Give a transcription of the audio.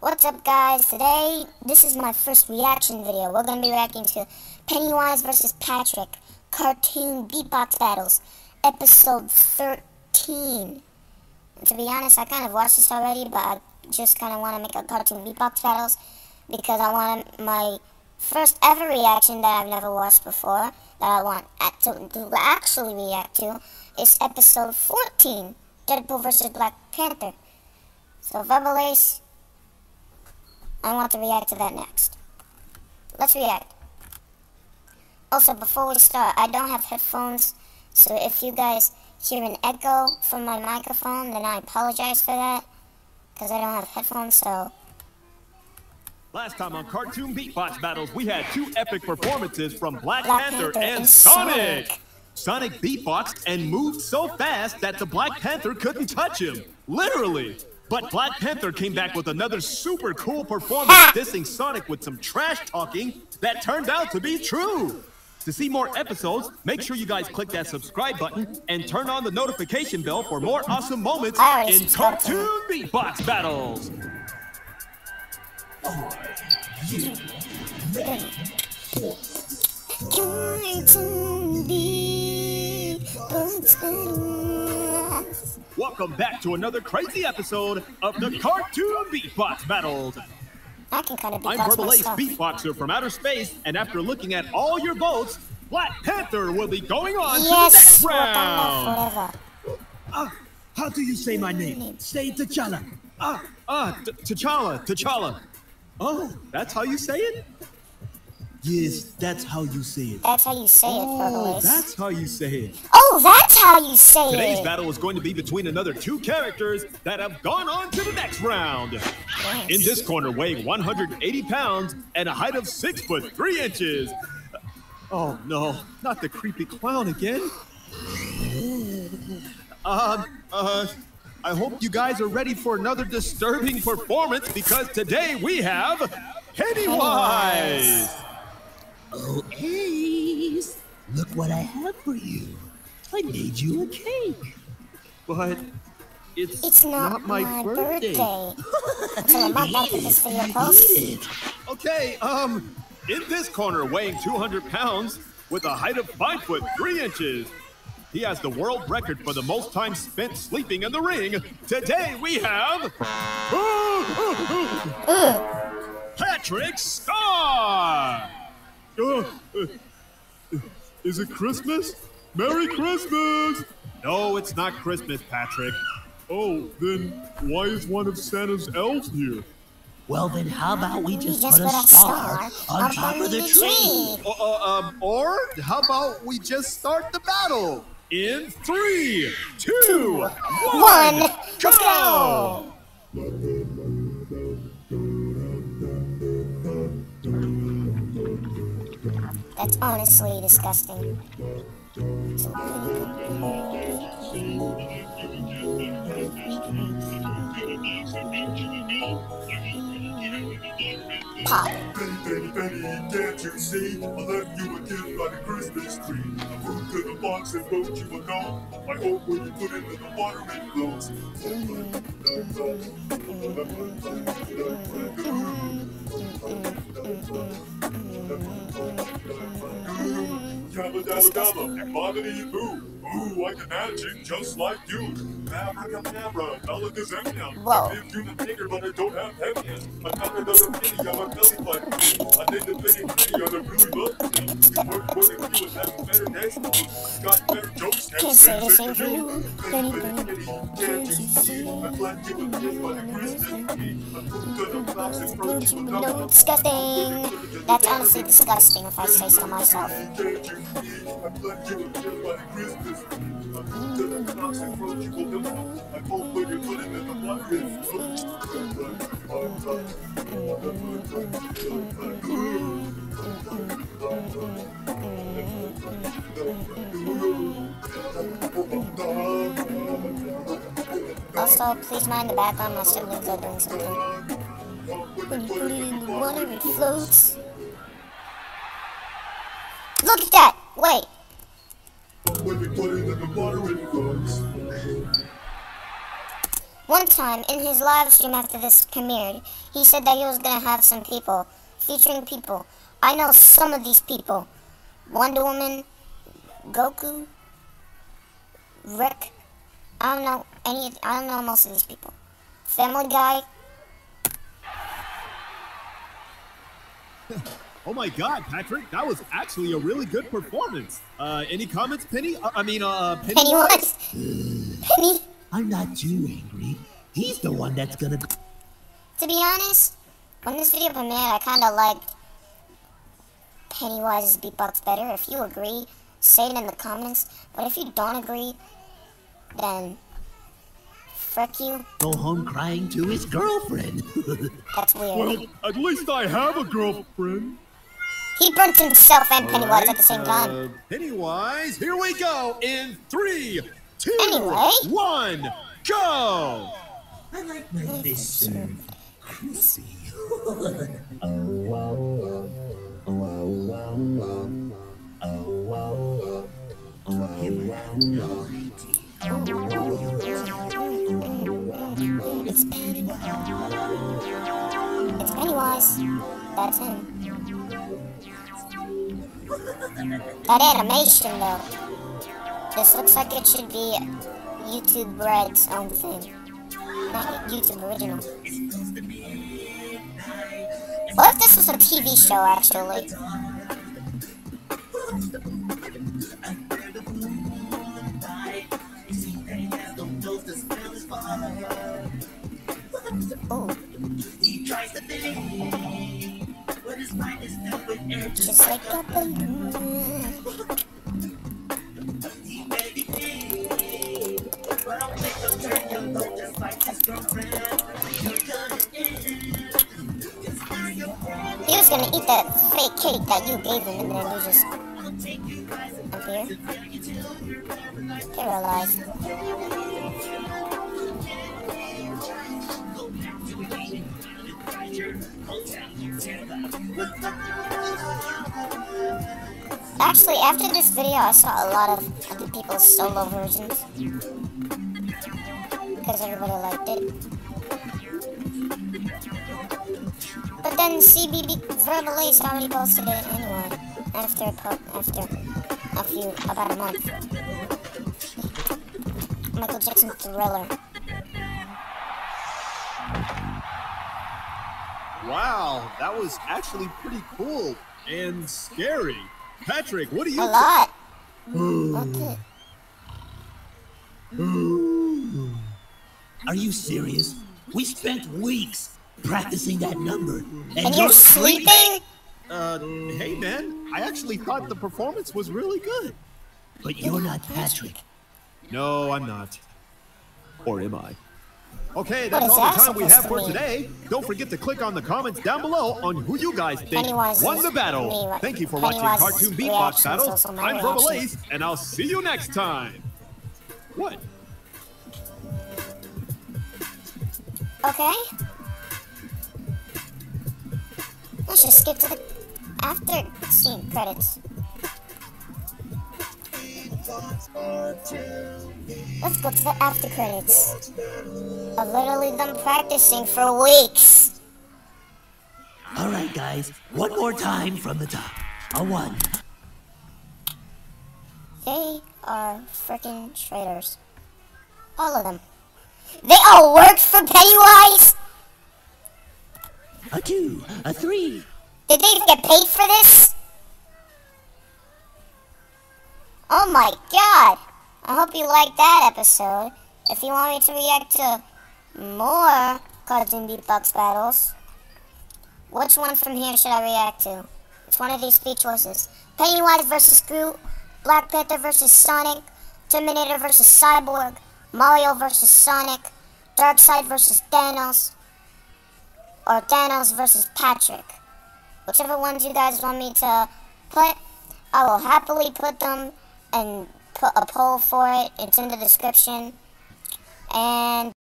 What's up guys? Today, this is my first reaction video. We're going to be reacting to Pennywise vs. Patrick, Cartoon Beatbox Battles, Episode 13. to be honest, I kind of watched this already, but I just kind of want to make a Cartoon Beatbox Battles because I want my first ever reaction that I've never watched before, that I want to, to actually react to, is Episode 14, Deadpool vs. Black Panther. So Verbalase, I want to react to that next. Let's react. Also, before we start, I don't have headphones, so if you guys hear an echo from my microphone, then I apologize for that, because I don't have headphones, so... Last time on Cartoon Beatbox Battles, we had two epic performances from Black, Black Panther, Panther, and, and Sonic. Sonic. Sonic beatboxed and moved so fast that the Black Panther couldn't touch him. Literally. But Black Panther came back with another super cool performance dissing Sonic with some trash talking that turned out to be true. To see more episodes, make sure you guys click that subscribe button and turn on the notification bell for more awesome moments in Cartoon Beatbox Battles. Cartoon Beatbox Battles. Welcome back to another crazy episode of the Cartoon Beatbox Battles. I can kind of I'm Verbalase Beatboxer from outer space, and after looking at all your votes, Black Panther will be going on yes, to the next round. Uh, how do you say my name? Say T'Challa. Ah, ah, T'Challa, T'Challa. Oh, that's how you say it? Yes, that's how you say it. That's how you say oh, it, That's how you say it. Oh, that's how you say Today's it. Today's battle is going to be between another two characters that have gone on to the next round. Yes. In this corner, weighing 180 pounds and a height of 6 foot 3 inches. Oh no, not the creepy clown again. Um, uh, I hope you guys are ready for another disturbing performance because today we have Pennywise. Oh, Ace, look what I have for you. I made you a cake. But it's, it's not, not my, my, birthday. birthday. my birthday. Okay, um, in this corner, weighing 200 pounds, with a height of 5 foot 3 inches, he has the world record for the most time spent sleeping in the ring. Today we have... Patrick Star! Uh, uh, is it Christmas? Merry Christmas! No, it's not Christmas, Patrick. Oh, then why is one of Santa's elves here? Well, then how about we just, just put a star, star on top of the tree? Uh, uh, um, or how about we just start the battle? In three, two, one, go! That's honestly disgusting. Pop. Can't you see? I left you a gift Christmas tree. I to the box and wrote you a note. I hope when you put it in the water it floats. Yabba Mm-hmm. Dabba dabba, bobbity boo. Ooh, I can magic just like you. Abracadabra, alakazam. Whoa. If you the bigger, but I don't have heavy. I'm not another penny, I'm a belly button. I think the penny pretty the really look. You work more than you and have better next. Got better jokes, can't say the same for you. Can't you see? I'm glad you were here by the Christmas tree. I'm gonna box in front of you. No, disgusting. That's honestly disgusting if I say so myself. Can't you see? I'm glad you were here by the Christmas also, please mind the background, my siblings are doing something. When you put it in the water, it floats. Look at that! Wait, one time in his live stream after this premiered, he said that he was gonna have some people featuring people. I know some of these people: Wonder Woman, Goku, Rick. I don't know any. I don't know most of these people. Family Guy. Oh my God, Patrick, that was actually a really good performance. Uh, any comments, Penny? Uh, I mean, uh, Penny. Pennywise. Penny. I'm not too angry. He's the one that's gonna. To be honest, when this video premiered, I kind of liked Pennywise's beatbox better. If you agree, say it in the comments. But if you don't agree, then frick you. Go home crying to his girlfriend. That's weird. Well, at least I have a girlfriend. He burnt himself and Pennywise at the same time. Uh, Pennywise, here we go in three, two, Anyway. one, go! I like my fish served crispy. It's Pennywise. It's Pennywise. That's him. That animation, though. This looks like it should be YouTube Red's own thing. Not YouTube original. What if this was a TV show, actually? Ooh. Just like a balloon. He was gonna eat that fake cake that you gave him, and then you just up here, paralyzed. Actually, after this video, I saw a lot of other people's solo versions because everybody liked it. But then CBB Verbalase already posted it anyway after after a few about a month. Michael Jackson Thriller. Wow, that was actually pretty cool and scary. Patrick, what do you A lot. Okay. Are you serious? We spent weeks practicing that number. And, And you're sleeping? Uh, hey man, I actually thought the performance was really good. But you're not Patrick. No, I'm not. Or am I? Okay, that's all the time we have to for mean? today. Don't forget to click on the comments down below on who you guys think Pennywise won the battle. Thank you for watching Cartoon Beatbox Battles. I'm reactions. Verbalase, and I'll see you next time. What? Okay. Let's just skip to the after scene credits. Let's go to the after credits. I've literally been practicing for weeks. All right, guys. One more time from the top. A one. They are freaking traitors. All of them. They all worked for Pennywise? A two. A three. Did they even get paid for this? Oh my god! I hope you liked that episode. If you want me to react to more cartoon beatbox battles, which one from here should I react to? It's one of these three choices. Pennywise versus Groot, Black Panther versus Sonic, Terminator versus Cyborg, Mario versus Sonic, Darkseid versus Thanos, or Thanos versus Patrick. Whichever ones you guys want me to put, I will happily put them and put a poll for it. It's in the description. And